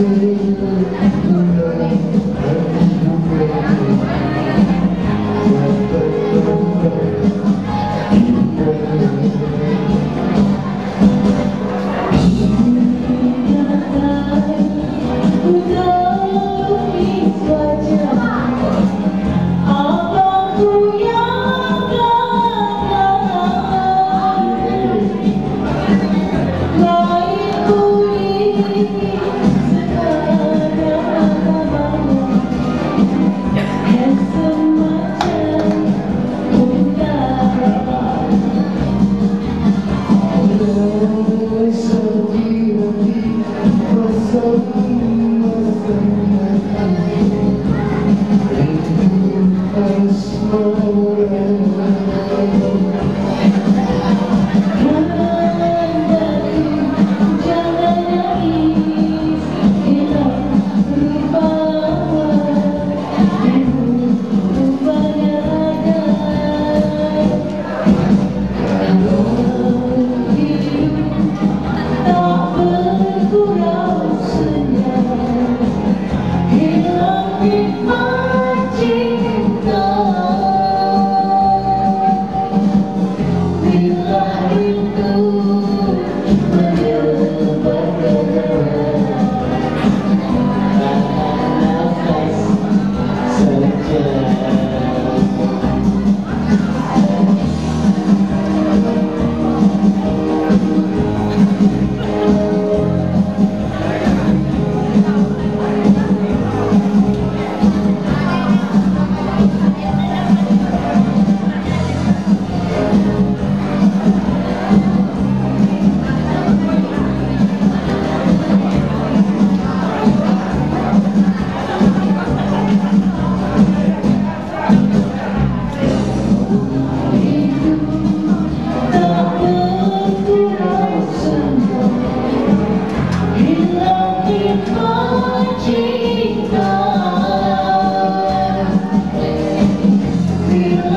Senhor. Amen.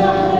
love.